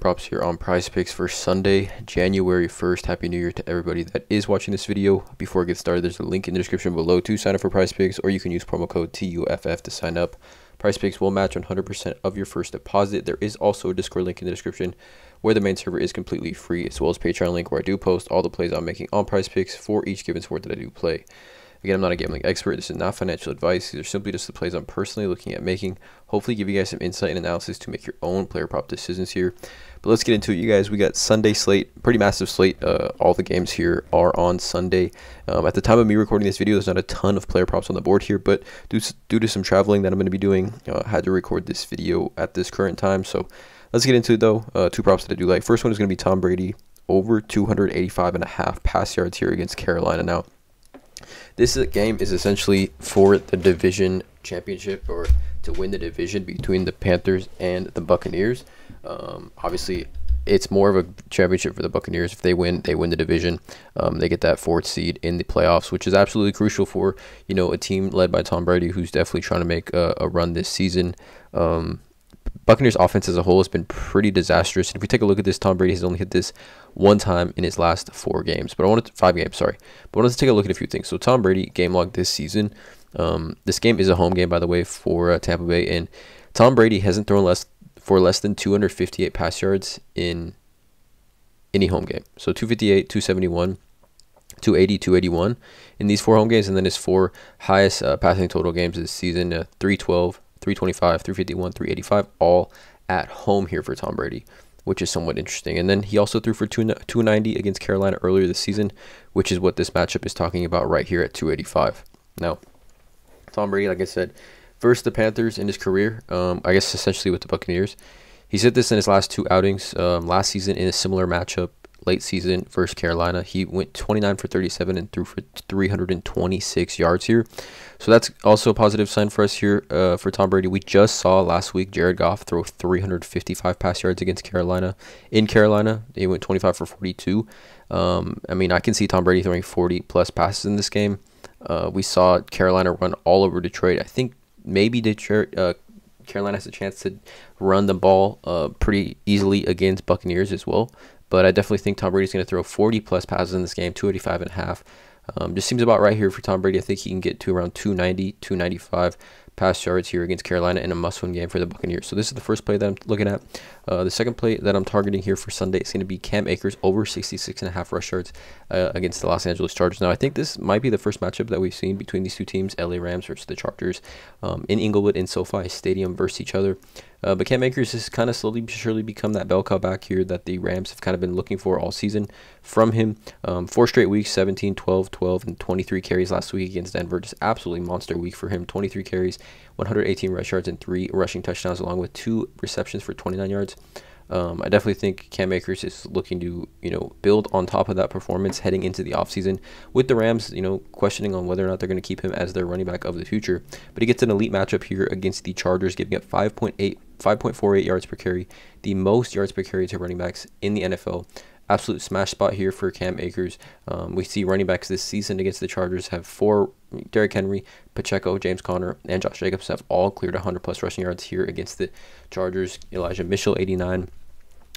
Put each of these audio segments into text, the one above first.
props here on prize picks for Sunday, January 1st. Happy New Year to everybody that is watching this video. Before I get started, there's a link in the description below to sign up for prize picks, or you can use promo code TUFF to sign up. Prize picks will match 100% of your first deposit. There is also a Discord link in the description where the main server is completely free, as well as Patreon link where I do post all the plays I'm making on prize picks for each given sport that I do play. Again, I'm not a gambling expert. This is not financial advice. These are simply just the plays I'm personally looking at making. Hopefully, give you guys some insight and analysis to make your own player prop decisions here. But let's get into it, you guys. We got Sunday slate, pretty massive slate. Uh, all the games here are on Sunday. Um, at the time of me recording this video, there's not a ton of player props on the board here, but due, due to some traveling that I'm going to be doing, uh, had to record this video at this current time. So let's get into it, though. Uh, two props that I do like. First one is going to be Tom Brady over 285 and a half pass yards here against Carolina. Now, this game is essentially for the division championship or to win the division between the Panthers and the Buccaneers. Um, obviously, it's more of a championship for the Buccaneers. If they win, they win the division. Um, they get that fourth seed in the playoffs, which is absolutely crucial for you know a team led by Tom Brady, who's definitely trying to make a, a run this season. Um, Buccaneers offense as a whole has been pretty disastrous. And if we take a look at this, Tom Brady has only hit this one time in his last four games. But I wanted to, five games, sorry. But I wanted to take a look at a few things. So Tom Brady game log this season. Um, this game is a home game, by the way, for uh, Tampa Bay, and Tom Brady hasn't thrown less for less than 258 pass yards in any home game. So 258, 271. 280, 281 in these four home games, and then his four highest uh, passing total games this season: uh, 312, 325, 351, 385, all at home here for Tom Brady, which is somewhat interesting. And then he also threw for 290 against Carolina earlier this season, which is what this matchup is talking about right here at 285. Now, Tom Brady, like I said, versus the Panthers in his career, um, I guess essentially with the Buccaneers. He said this in his last two outings. Um, last season in a similar matchup, late season versus Carolina. He went 29 for 37 and threw for 326 yards here. So that's also a positive sign for us here uh, for Tom Brady. We just saw last week Jared Goff throw 355 pass yards against Carolina. In Carolina, he went 25 for 42. Um, I mean, I can see Tom Brady throwing 40 plus passes in this game. Uh, we saw Carolina run all over Detroit. I think maybe Detroit, uh, Carolina has a chance to run the ball uh, pretty easily against Buccaneers as well. But I definitely think Tom Brady's going to throw 40 plus passes in this game, 285 and a half. Um, just seems about right here for Tom Brady. I think he can get to around 290, 295 pass yards here against Carolina in a must-win game for the Buccaneers. So this is the first play that I'm looking at. Uh, the second play that I'm targeting here for Sunday is going to be Cam Akers over 66 and a half rush yards uh, against the Los Angeles Chargers. Now I think this might be the first matchup that we've seen between these two teams, LA Rams versus the Chargers, um, in Inglewood in SoFi Stadium versus each other. Uh, but Cam Akers has kind of slowly surely become that bell cow back here that the Rams have kind of been looking for all season from him. Um, four straight weeks, 17, 12, 12, and 23 carries last week against Denver. Just absolutely monster week for him. 23 carries, 118 rush yards, and three rushing touchdowns, along with two receptions for 29 yards. Um, I definitely think Cam Akers is looking to, you know, build on top of that performance heading into the offseason with the Rams, you know, questioning on whether or not they're going to keep him as their running back of the future. But he gets an elite matchup here against the Chargers, giving up 5.8, 5.48 yards per carry, the most yards per carry to running backs in the NFL absolute smash spot here for Cam Akers. Um, we see running backs this season against the Chargers have four Derrick Henry, Pacheco, James Conner, and Josh Jacobs have all cleared 100 plus rushing yards here against the Chargers. Elijah Mitchell, 89.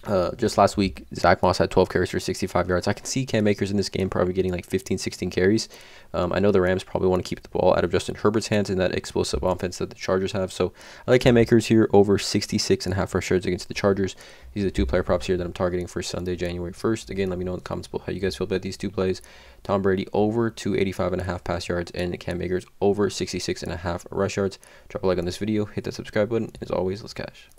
Uh, just last week, Zach Moss had 12 carries for 65 yards. I can see Cam Akers in this game probably getting like 15, 16 carries. Um, I know the Rams probably want to keep the ball out of Justin Herbert's hands in that explosive offense that the Chargers have. So I like Cam Akers here over 66 and a half rush yards against the Chargers. These are the two player props here that I'm targeting for Sunday, January 1st. Again, let me know in the comments below how you guys feel about these two plays. Tom Brady over 285 and a half pass yards and Cam Akers over 66 and a half rush yards. Drop a like on this video, hit that subscribe button, as always, let's cash.